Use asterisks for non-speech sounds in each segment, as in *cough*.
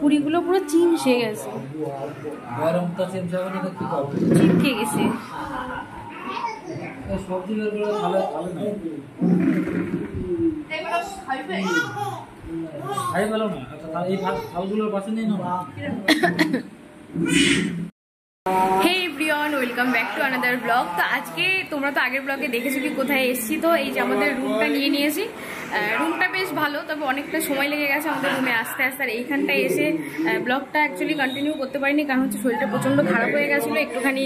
পুরিগুলো পুরো চিমসে গেছে। গরমটা চেঞ্জ হবে না তো কি করব? চিপকে গেছে। এই সবজি বের করে ভালো ভালো না। খাই পেল না। আচ্ছা এই ভাত ভালগুলোর পাশে নেই না hey everyone welcome back to another blog তো আজকে তোমরা তো আগের ব্লগে দেখেছ কি কোথায় এসেছি। তো এই যে আমাদের রুমটা নিয়ে নিয়েছি। রুমটা বেশ ভালো, তবে অনেকটা সময় লেগে গেছে আমাদের রুমে আসতে আসতে। আর এইখানটায় এসে ব্লগটা অ্যাকচুয়ালি কন্টিনিউ করতে পারিনি, কারণ হচ্ছে শরীরটা প্রচণ্ড খারাপ হয়ে গেছিল। একটুখানি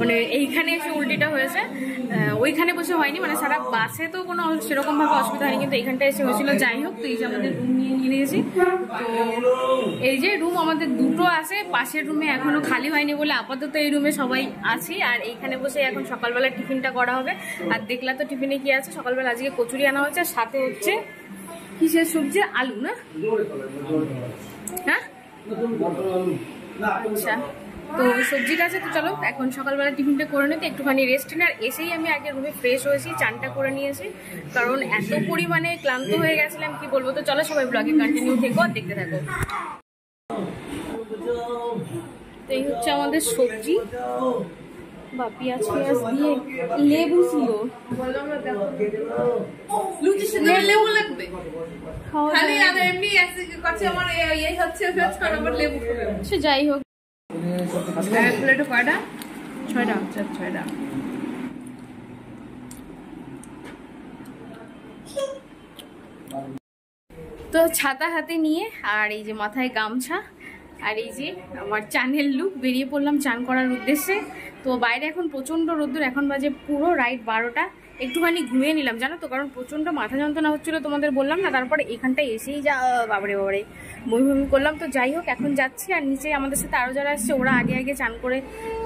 মানে এইখানে এসে উল্টিটা হয়েছে। ওইখানে বসে হয়নি মানে সারা বাসে তো কোনো সেরকমভাবে অসুবিধা হয়নি, কিন্তু এইখানটা এসে হয়েছিল। যাই হোক, তো এই যে আমাদের রুম নিয়ে নিয়ে নিয়েছি। তো এই যে রুম আমাদের দুটো আছে, পাশের রুমে এখনও খালি হয়নি বলে আপাতত এই রুমে সবাই আছি। আর এইখানে বসে এখন সকালবেলা টিফিনটা করা হবে। আর দেখলা তো টিফিনে কি আছে? সকালবেলা আজকে কচুরি আনা হচ্ছে আর সাথে হচ্ছে কিসের সবজি? আলু, না? হ্যাঁ? আচ্ছা তো সবজিটা আছে, তো চলো, এখন সকালবেলা টিফিনটা করে নিতে, একটুখানি রেস্ট আর এসেই আমি আগে রুমে ফ্রেশ হয়েছি, চানটা করে নিয়েছি। কারণ এত পরিমাণে ক্লান্ত হয়ে গেছিলাম, কি বলব? তো চলো সবাই ব্লগে কন্টিনিউ থেকো দেখতে থাকো। তো এই হচ্ছে আমাদের সবজি। বা পেঁয়াজ পেঁয়াজ দিয়ে লেবু ছিল। লুচির সাথে লেবু লাগবে। খালি আর এমনি অ্যাসিড আমার এই- এই হচ্ছে ওই হচ্ছে আর লেবু সে যাই হোক। এক প্লেটে কয়টা? ছয়টা। আচ্ছা ছয়টা। তো ছাতা হাতে নিয়ে আর এই যে মাথায় গামছা আর এই যে আমার চানের লুক বেরিয়ে পড়লাম চান করার উদ্দেশ্যে। তো বাইরে এখন প্রচণ্ড রোদ্দুর, এখন বাজে পুরো রাইট বারোটা। একটুখানি ঘুমিয়ে নিলাম, জানো তো? কারণ প্রচণ্ড মাথা যন্ত্রণা হচ্ছিল তোমাদের বললাম না, তারপরে এখানটায় এসেই যা বাবরে বাবরে, বমি করলাম। তো যাই হোক, এখন যাচ্ছি আর নিচে আমাদের সাথে আরও যারা আসছে, ওরা আগে আগে চান করে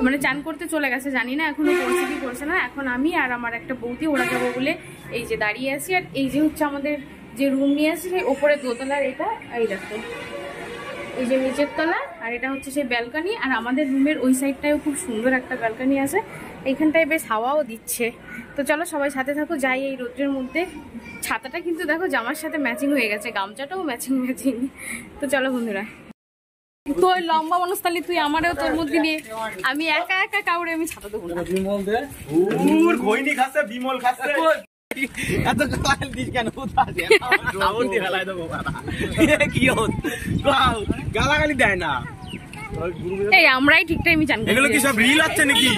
মানে চান করতে চলে গেছে, জানি না এখনও করছে কি করছে না। এখন আমি আর আমার একটা বৌদি, ওরা যাব বলে এই যে দাঁড়িয়ে আছি। আর এই যে হচ্ছে আমাদের যে রুম নিয়ে আসছে ওপরে দোতলার এটা, এই দেখো। এই যে নিচের তলা, আর এটা হচ্ছে সেই ব্যালকানি, আর আমাদের রুমের ওই সাইডটাও খুব সুন্দর একটা ব্যালকানি আছে। এইখানটায় বেশ হাওয়াও দিচ্ছে। তো চলো সবাই সাথে থাকো, যাই এই রোদ্রের মধ্যে। ছাতাটা কিন্তু দেখো জামার সাথে ম্যাচিং হয়ে গেছে, গামছাটাও ম্যাচিং ম্যাচিং তো চলো বন্ধুরা। তো ওই লম্বা মানুষ তাহলে তুই আমারও তোর মধ্যে নিয়ে। আমি একা একা কাউরে আমি ছাতা দেবো বিমল দে। বিমল এত গাল দিস কেন? সাবন *laughs* দিয়ে ফেলাই দেবো *laughs* কি হত গালাগালি দেয় না। এই আমরাই ঠিক টাইমে জানি এগুলো কি সব রিল আছে নাকি?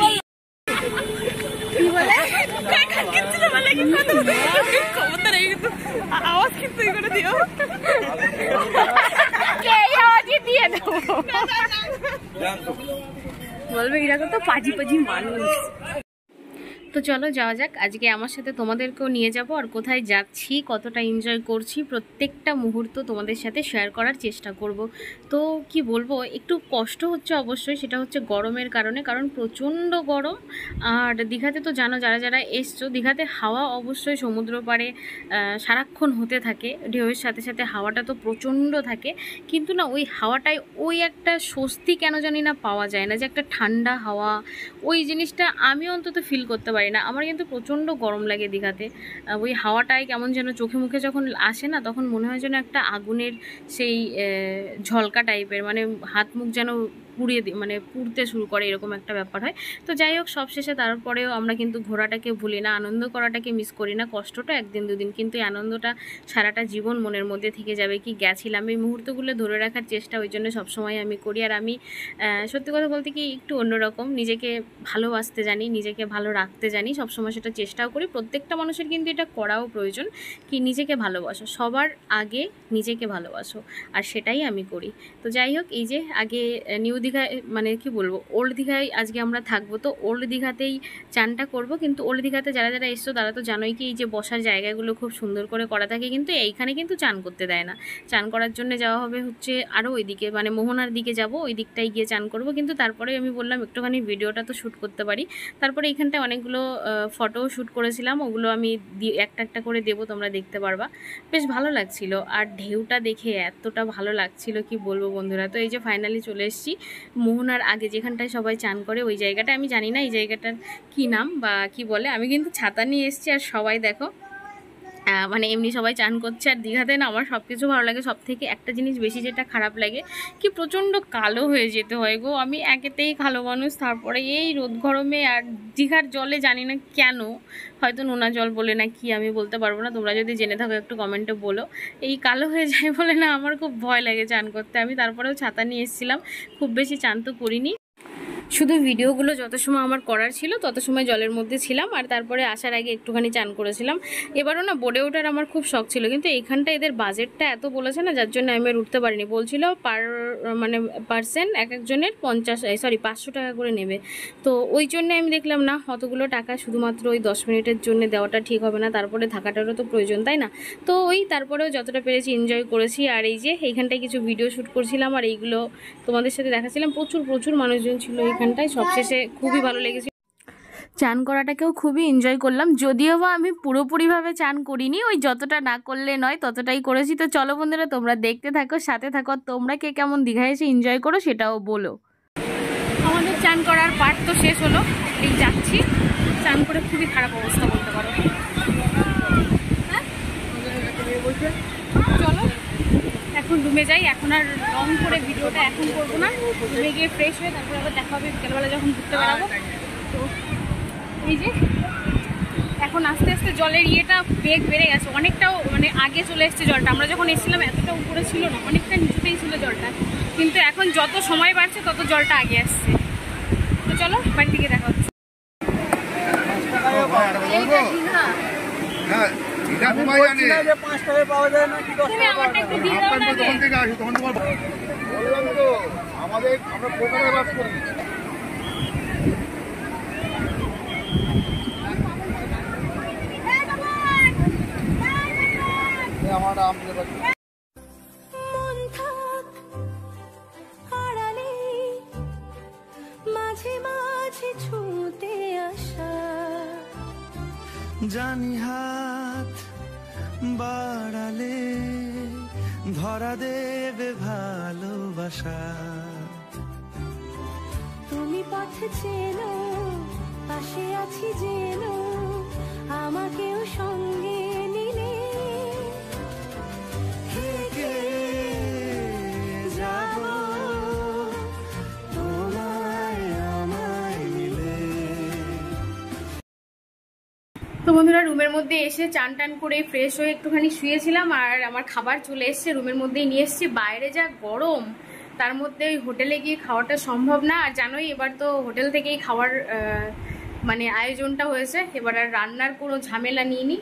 আওয়াজ কিন্তু করে দিও। আওয়াজই দিয়ে দেবো? বলবে এরকম তো পাজি পাজি মানুষ। তো চলো যাওয়া যাক। আজকে আমার সাথে তোমাদেরকেও নিয়ে যাব আর কোথায় যাচ্ছি, কতটা এনজয় করছি, প্রত্যেকটা মুহূর্ত তোমাদের সাথে শেয়ার করার চেষ্টা করব। তো কি বলব, একটু কষ্ট হচ্ছে অবশ্যই, সেটা হচ্ছে গরমের কারণে, কারণ প্রচণ্ড গরম। আর দীঘাতে তো জানো, যারা যারা এসছো, দীঘাতে হাওয়া অবশ্যই সমুদ্র পাড়ে সারাক্ষণ হতে থাকে। ঢেউয়ের সাথে সাথে হাওয়াটা তো প্রচণ্ড থাকে। কিন্তু না, ওই হাওয়াটায় ওই একটা স্বস্তি কেন জানি না পাওয়া যায় না, যে একটা ঠান্ডা হাওয়া, ওই জিনিসটা আমি অন্তত ফিল করতে পারি না। আমার কিন্তু প্রচণ্ড গরম লাগে দীঘাতে। ওই হাওয়াটায় কেমন যেন চোখে মুখে যখন আসে না, তখন মনে হয় যেন একটা আগুনের সেই ঝলকা টাইপের মানে হাত মুখ যেন পুড়িয়ে মানে পুড়তে শুরু করে, এরকম একটা ব্যাপার হয়। তো যাই হোক, সবশেষে তারপরেও আমরা কিন্তু ঘোরাটাকে ভুলি না, আনন্দ করাটাকে মিস করি না। কষ্টটা একদিন দুদিন, কিন্তু আনন্দটা সারাটা জীবন মনের মধ্যে থেকে যাবে কি? গেছিলাম এই মুহূর্তগুলো ধরে রাখার চেষ্টা, ওই জন্য সবসময় আমি করি। আর আমি সত্যি কথা বলতে কি, একটু অন্যরকম, নিজেকে ভালোবাসতে জানি, নিজেকে ভালো রাখতে জানি, সবসময় সেটা চেষ্টাও করি। প্রত্যেকটা মানুষের কিন্তু এটা করাও প্রয়োজন কি, নিজেকে ভালোবাসো। সবার আগে নিজেকে ভালোবাসো, আর সেটাই আমি করি। তো যাই হোক, এই যে আগে নিউ দীঘায় মানে কি বলব ওল্ড দীঘায় আজকে আমরা থাকব। তো ওল্ড দীঘাতেই চানটা করব, কিন্তু ওল্ড দীঘাতে যারা যারা এসছো, তারা তো জানোই কি এই যে বসার জায়গাগুলো খুব সুন্দর করে করা থাকে, কিন্তু এইখানে কিন্তু চান করতে দেয় না। চান করার জন্য যাওয়া হবে হচ্ছে আরও ওইদিকে মানে মোহনার দিকে যাব, ওই দিকটাই গিয়ে চান করব। কিন্তু তারপরে আমি বললাম, একটুখানি ভিডিওটা তো শ্যুট করতে পারি। তারপরে এইখানটায় অনেকগুলো ফটোও শ্যুট করেছিলাম, ওগুলো আমি একটা একটা করে দেবো, তোমরা দেখতে পারবা। বেশ ভালো লাগছিল, আর ঢেউটা দেখে এতটা ভালো লাগছিল, কি বলব বন্ধুরা। তো এই যে ফাইনালি চলে এসেছি মোহনার আগে যেখানটায় সবাই চান করে, ওই জায়গাটা আমি জানি না এই জায়গাটার কি নাম বা কি বলে। আমি কিন্তু ছাতা নিয়ে এসছি আর সবাই দেখো মানে এমনি সবাই চান করছে আর দীঘাতে না আমার সব কিছু ভালো লাগে। সব থেকে একটা জিনিস বেশি যেটা খারাপ লাগে কি প্রচণ্ড কালো হয়ে যেতে হয় গো। আমি একেতেই কালো মানুষ, তারপরে এই রোদ গরমে আর দীঘার জলে জানি না কেন, হয়তো নোনা জল বলে না কি আমি বলতে পারব না। তোমরা যদি জেনে থাকো একটু কমেন্টে বলো। এই কালো হয়ে যায় বলে না আমার খুব ভয় লাগে চান করতে। আমি তারপরেও ছাতা নিয়ে এসেছিলাম, খুব বেশি চান তো করিনি। শুধু ভিডিওগুলো যত সময় আমার করার ছিল, তত সময় জলের মধ্যে ছিলাম আর তারপরে আসার আগে একটুখানি চান করেছিলাম। এবারও না বোর্ডে ওঠার আমার খুব শখ ছিল, কিন্তু এইখানটা এদের বাজেটটা এত বলেছে না, যার জন্য আমি আর উঠতে পারিনি। বলছিল পার মানে পার্সেন্ট এক একজনের পঞ্চাশ সরি পাঁচশো টাকা করে নেবে। তো ওই জন্য আমি দেখলাম, না, অতগুলো টাকা শুধুমাত্র ওই দশ মিনিটের জন্য দেওয়াটা ঠিক হবে না, তারপরে থাকাটারও তো প্রয়োজন, তাই না? তো ওই তারপরেও যতটা পেরেছি এনজয় করেছি। আর এই যে, এইখানটায় কিছু ভিডিও শ্যুট করছিলাম আর এইগুলো তোমাদের সাথে দেখাচ্ছিলাম। প্রচুর প্রচুর মানুষজন ছিল এইখানটায় সবশেষে খুবই ভালো লেগেছে চান করাটাকেও খুবই এনজয় করলাম। যদিও বা আমি পুরোপুরিভাবে চান করিনি ওই যতটা না করলে নয় ততটাই করেছি। তো চলো বন্ধুরা তোমরা দেখতে থাকো সাথে থাকো তোমরা কে কেমন দীঘায় এসে এনজয় করো সেটাও বলো। আমাদের চান করার পার্ট তো শেষ হলো এই যাচ্ছি। চান করে খুবই খারাপ অবস্থা বলতে পারো? চলো। এখন রুমে যাই, এখন আর রং করে ভিডিওটা এখন করব না। রুমে গিয়ে ফ্রেশ হয়ে তারপরে আবার দেখা হবে, বিকেলবেলা যখন ঘুরতে বেড়াবো। তো এই যে, এখন আস্তে আস্তে জলের ইয়েটা বেগ বেড়ে গেছে। অনেকটাও মানে আগে চলে এসেছে জলটা। আমরা যখন এসেছিলাম, এতটা উপরে ছিল না, অনেকটা নিচুতেই ছিল জলটা। কিন্তু এখন যত সময় বাড়ছে, তত জলটা আগে আসছে। তো চলো বাড়ি থেকে দেখা হচ্ছে এইটা দীঘা। হ্যাঁ সবাই জানে। তুমি আমারটা একটু দিয়ে দাও টাকা আপনার আগে। দোকান থেকে আসি তখন তোমার বললাম তো আমাদের আমরা কলকাতায় বাস করি আমার আমাদের বাড়ি পথ চেনো, পাশে আছি জেনো আমাকেও সঙ্গে নিলে। তো বন্ধুরা, রুমের মধ্যে এসে চান টান করে ফ্রেশ হয়ে একটুখানি শুয়েছিলাম আর আমার খাবার চলে এসছে। রুমের মধ্যেই নিয়ে এসেছি। বাইরে যা গরম তার মধ্যে ওই হোটেলে গিয়ে খাওয়াটা সম্ভব না। আর জানোই, এবার তো হোটেল থেকেই খাওয়ার মানে আয়োজনটা হয়েছে। এবার আর রান্নার কোনো ঝামেলা নিইনি।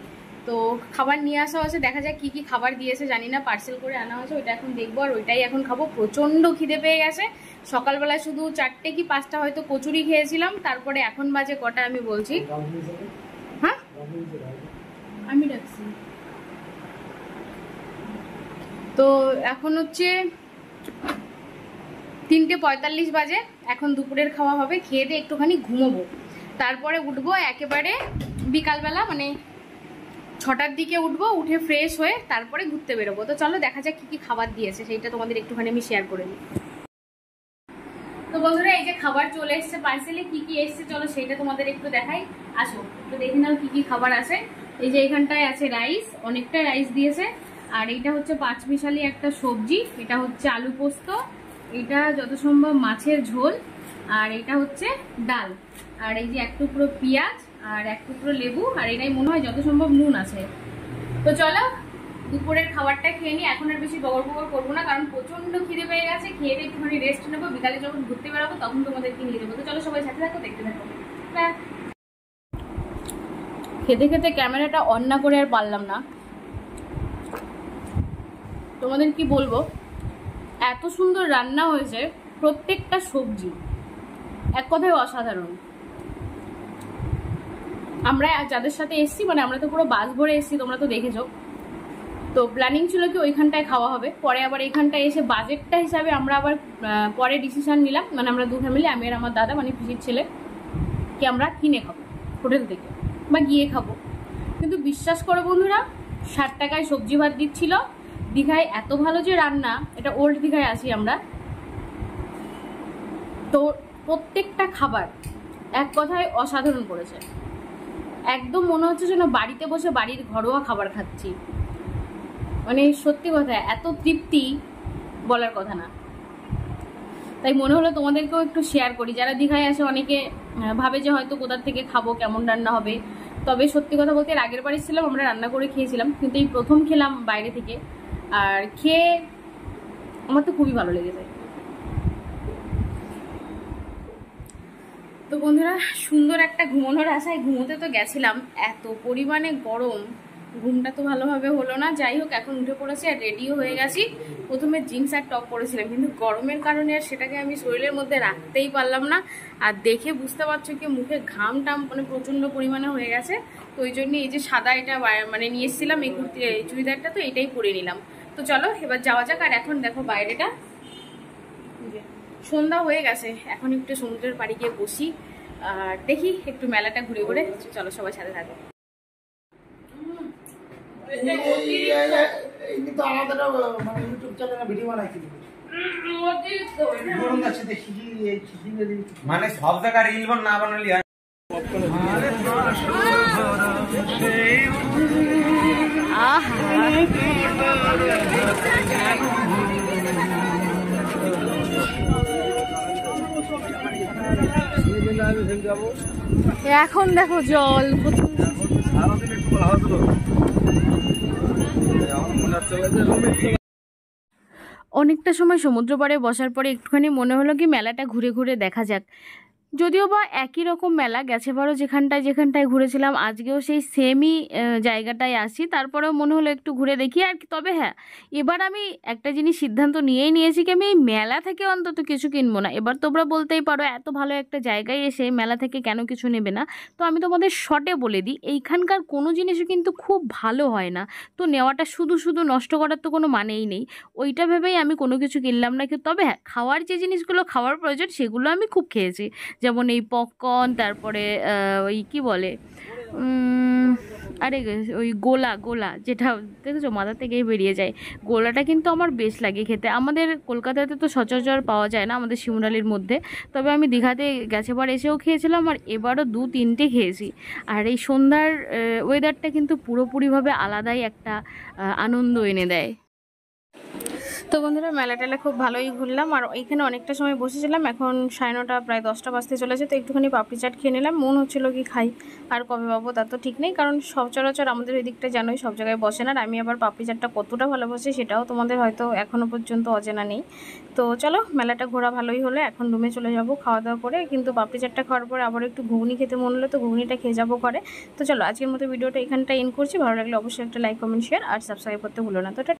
তো খাবার নিয়ে আসা হয়েছে। দেখা যাক কি কি খাবার দিয়েছে, জানি না। পার্সেল করে আনা হয়েছে, ওইটা এখন দেখব। আর ওইটাই এখন খাব। প্রচণ্ড খিদে পেয়ে গেছে। সকালবেলা শুধু চারটে কি পাঁচটা হয়তো কচুরি খেয়েছিলাম। তারপরে এখন বাজে কটা আমি বলছি। হ্যাঁ? আমি রাখছি। তো এখন হচ্ছে তিনটে পঁয়তাল্লিশ বাজে, এখন দুপুরের খাওয়া হবে, খেয়ে দিয়ে একটুখানি ঘুমোবো। তারপরে উঠবো একেবারে বিকালবেলা মানে ছটার দিকে উঠবো, উঠে ফ্রেশ হয়ে তারপরে ঘুরতে বেরোবো। তো চলো দেখা যাক কি কি খাবার দিয়েছে, সেইটা তোমাদের একটুখানি আমি শেয়ার করে দিই। তো বন্ধুরা, এই যে খাবার চলে এসছে পার্সেলে কি কি এসছে চলো সেটা তোমাদের একটু দেখাই। আসো তো দেখে নাও কি কি খাবার আছে। এই যে এখানটায় আছে রাইস অনেকটা রাইস দিয়েছে। আর এইটা হচ্ছে পাঁচ মিশালি একটা সবজি, এটা হচ্ছে আলু পোস্ত এটা যত সম্ভব মাছের ঝোল, আর এটা হচ্ছে ডাল। আর এই যে এক টুকরো পেঁয়াজ আর এক টুকরো লেবু, আর এটাই মনে হয় যত সম্ভব নুন আছে। তো চলো, দুপুরের খাবারটা খেয়ে নিই। এখন আর বেশি বগর বগর করব না, কারণ প্রচণ্ড খিদে পেয়ে গেছে। খেয়ে একটুখানি রেস্ট নেব। বিকালে যখন ঘুরতে বেরোবো, তখন তোমাদেরকে নিয়ে যাব তো চলো, সবাই সাথে থাকো, দেখতে থাকো। খেতে খেতে ক্যামেরাটা অন না করে আর পারলাম না। তোমাদের কি বলব? এত সুন্দর রান্না হয়েছে, প্রত্যেকটা সবজি। এক কথায় অসাধারণ। আমরা যাদের সাথে এসছি মানে আমরা তো পুরো বাস ভরে এসছি, তোমরা তো দেখেছ। তো প্ল্যানিং ছিল কি ওইখানটায় খাওয়া হবে। পরে আবার এখানটায় এসে বাজেটটা হিসাবে আমরা আবার পরে ডিসিশন নিলাম। মানে আমরা দু ফ্যামিলি আমি আর আমার দাদা মানে পিসির ছেলে, কি আমরা কিনে খাব, হোটেল থেকে বা গিয়ে খাব। কিন্তু বিশ্বাস করো বন্ধুরা, ষাট টাকায় সবজি ভাত দিচ্ছিল দীঘায় এত ভালো যে রান্না, এটা ওল্ড দীঘায় আছি আমরা। তো প্রত্যেকটা খাবার এক কথায় অসাধারণ করেছে। একদম মনে হচ্ছে যেন বাড়িতে বসে বাড়ির ঘরোয়া খাবার খাচ্ছি। মানে সত্যি কথা, এত তৃপ্তি বলার কথা না। তাই মনে হলো তোমাদেরকেও একটু শেয়ার করি। যারা দীঘায় আসে অনেকে ভাবে যে হয়তো কোথার থেকে খাব, কেমন রান্না হবে। তবে সত্যি কথা বলতে আগের বাড়ি ছিলাম আমরা রান্না করে খেয়েছিলাম। কিন্তু এই প্রথম খেলাম বাইরে থেকে। আর খেয়ে আমার তো খুবই ভালো লেগেছে। তো বন্ধুরা, সুন্দর একটা ঘুমানোর আশায় ঘুমোতে তো গেছিলাম। এত পরিমাণে গরম, ঘুমটা তো ভালোভাবে হলো না। যাই হোক, এখন উঠে পড়েছি আর রেডিও হয়ে গেছি। প্রথমে জিন্স আর টপ পরেছিলাম, কিন্তু গরমের কারণে আর সেটাকে আমি শরীরের মধ্যে রাখতেই পারলাম না। আর দেখে বুঝতে পারছ কি, মুখে ঘাম টাম মানে প্রচণ্ড পরিমাণে হয়ে গেছে। তো ওই জন্য এই যে সাদা এটা মানে নিয়ে এসেছিলাম এই কুর্তি চুড়িদারটা, তো এটাই পরে নিলাম। তো চলো, এবার যাওয়া যাক, আর এখন দেখো বাইরেটা। সন্ধ্যা হয়ে গেছে, এখন একটু সমুদ্রের পাড়ি গিয়ে বসি, আর দেখি একটু মেলাটা ঘুরে ঘুরে, চলো সবাই সাথে থাকো। মানে সব জায়গায় রিল না বানালি এখন দেখো জল। অনেকটা সময় সমুদ্র পাড়ে বসার পরে একটুখানি মনে হলো কি মেলাটা ঘুরে ঘুরে দেখা যাক। যদিও বা একই রকম মেলা গেছে বারো যেখানটায় যেখানটায় ঘুরেছিলাম, আজকেও সেই সেমই জায়গাটায় আসি। তারপরেও মনে হলো একটু ঘুরে দেখি। আর তবে হ্যাঁ এবার আমি একটা জিনিস সিদ্ধান্ত নিয়েই নিয়েছি কি, আমি এই মেলা থেকে অন্তত কিছু কিনবো না। এবার তোমরা বলতেই পারো, এত ভালো একটা জায়গায় এসে মেলা থেকে কেন কিছু নেবে না? তো আমি তোমাদের শর্টে বলে দিই, এইখানকার কোনো জিনিসও কিন্তু খুব ভালো হয় না। তো নেওয়াটা শুধু শুধু নষ্ট করার তো কোনো মানেই নেই। ওইটা ভেবেই আমি কোনো কিছু কিনলাম না কিন্তু তবে হ্যাঁ খাওয়ার যে জিনিসগুলো, খাওয়ার প্রয়োজন, সেগুলো আমি খুব খেয়েছি। যেমন এই পপকর্ন তারপরে ওই কি বলে আরে, ওই গোলা গোলা, যেটা দেখেছ, মাথা থেকেই বেরিয়ে যায়। গোলাটা কিন্তু আমার বেশ লাগে খেতে। আমাদের কলকাতাতে তো সচরাচর পাওয়া যায় না আমাদের শিমুরালির মধ্যে। তবে আমি দীঘাতে গেছে গেছেবার এসেও খেয়েছিলাম আর এবারও দু তিনটে খেয়েছি। আর এই সন্ধ্যার ওয়েদারটা কিন্তু পুরোপুরিভাবে আলাদাই একটা আনন্দ এনে দেয়। তো বন্ধুরা, মেলা টেলা খুব ভালোই ঘুরলাম। আর এখানে অনেকটা সময় বসেছিলাম। এখন সাড়ে নটা, প্রায় দশটা বাজতে চলেছে। তো একটুখানি পাপড়ি চাট খেয়ে নিলাম। মন হচ্ছিল কি খাই? আর কবে পাবো তার তো ঠিক নেই। কারণ সচরাচর আমাদের ওই দিকটা জানোই, সব জায়গায় বসে না। আর আমি আবার পাপড়ি চাটটা কতটা ভালোবাসি সেটাও তোমাদের হয়তো এখনও পর্যন্ত অজানা নেই। তো চলো, মেলাটা ঘোরা ভালোই হলো। এখন রুমে চলে যাব খাওয়া দাওয়া করে। কিন্তু পাপড়ি চাটটা খাওয়ার পরে আবার একটু ঘুগনি খেতে মন হলো। তো ঘুগনিটা খেয়ে যাব করে তো চলো, আজকের মতো ভিডিওটা এখানটা এন্ড করছি। ভালো লাগলে অবশ্যই একটা লাইক কমেন্ট শেয়ার আর সাবস্ক্রাইব করতে ভুলো না। তো